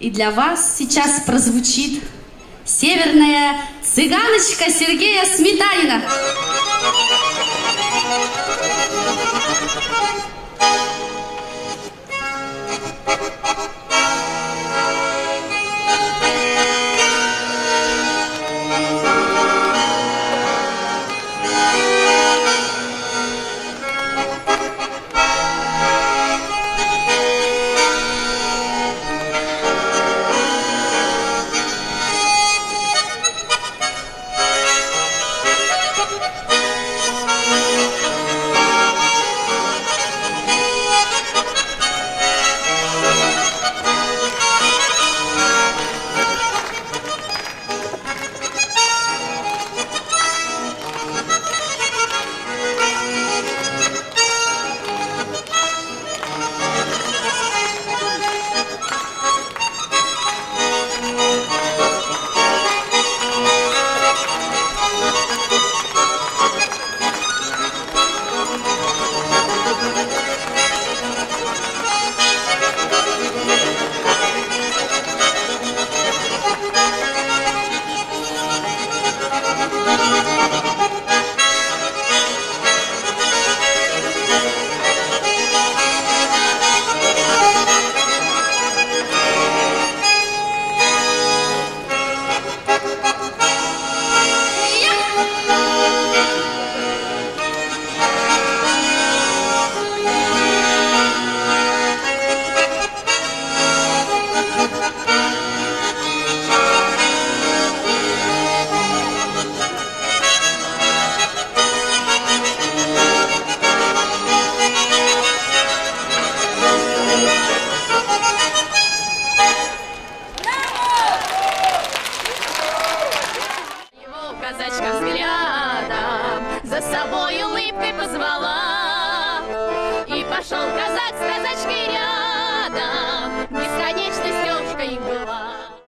И для вас сейчас прозвучит северная цыганочка Сергея Сметанина. Казачка взглядом за собой улыбкой позвала. И пошел казак сказать